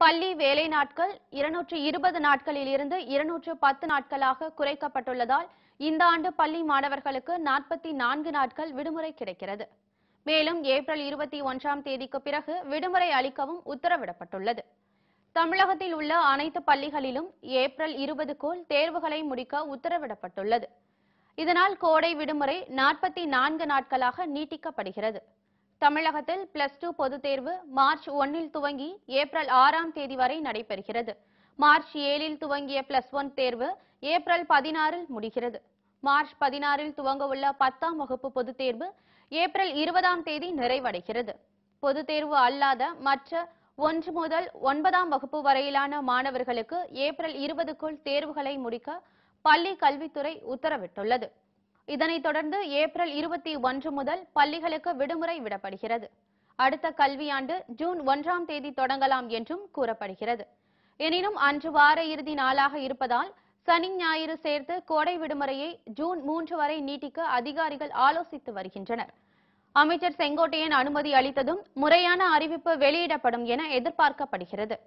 பள்ளி வேலை நாட்கள் இருநூற்று இருபது நாட்களில் இருந்து இருநூற்று பத்து நாட்களாக குறைக்கப்பட்டுள்ளதால் இந்த ஆண்டு பள்ளி மாணவர்களுக்கு நாற்பத்தி நான்கு நாட்கள் விடுமுறை கிடைக்கிறது. மேலும் ஏப்ரல் இருபத்தி ஒன்றாம் தேதிக்கு பிறகு விடுமுறை அளிக்கவும் உத்தரவிடப்பட்டுள்ளது. தமிழகத்தில் உள்ள அனைத்து பள்ளிகளிலும் ஏப்ரல் இருபதுக்குள் தேர்வுகளை முடிக்க உத்தரவிடப்பட்டுள்ளது. இதனால் கோடை விடுமுறை நாற்பத்தி நான்கு நாட்களாக நீட்டிக்கப்படுகிறது. தமிழகத்தில் பிளஸ் டூ பொதுத் தேர்வு மார்ச் ஒன்னில் துவங்கி ஏப்ரல் ஆறாம் தேதி வரை நடைபெறுகிறது. மார்ச் ஏழில் துவங்கிய பிளஸ் ஒன் தேர்வு ஏப்ரல் பதினாறில் முடிகிறது. மார்ச் பதினாறில் துவங்கவுள்ள பத்தாம் வகுப்பு பொதுத் தேர்வு ஏப்ரல் இருபதாம் தேதி நிறைவடைகிறது. பொதுத் தேர்வு அல்லாத மற்ற ஒன்று முதல் ஒன்பதாம் வகுப்பு வரையிலான மாணவர்களுக்கு ஏப்ரல் இருபதுக்குள் தேர்வுகளை முடிக்க பள்ளி கல்வித்துறை உத்தரவிட்டுள்ளது. இதனைத் தொடர்ந்து ஏப்ரல் இருபத்தி ஒன்று முதல் பள்ளிகளுக்கு விடுமுறை விடப்படுகிறது. அடுத்த கல்வியாண்டு ஜூன் ஒன்றாம் தேதி தொடங்கலாம் என்றும் கூறப்படுகிறது. எனினும் அன்று வார இறுதி நாளாக இருப்பதால் சனி ஞாயிறு சேர்த்து கோடை விடுமுறையை ஜூன் மூன்று வரை நீட்டிக்க அதிகாரிகள் ஆலோசித்து வருகின்றனர். அமைச்சர் செங்கோட்டையன் அனுமதி அளித்ததும் முறையான அறிவிப்பு வெளியிடப்படும் என எதிர்பார்க்கப்படுகிறது.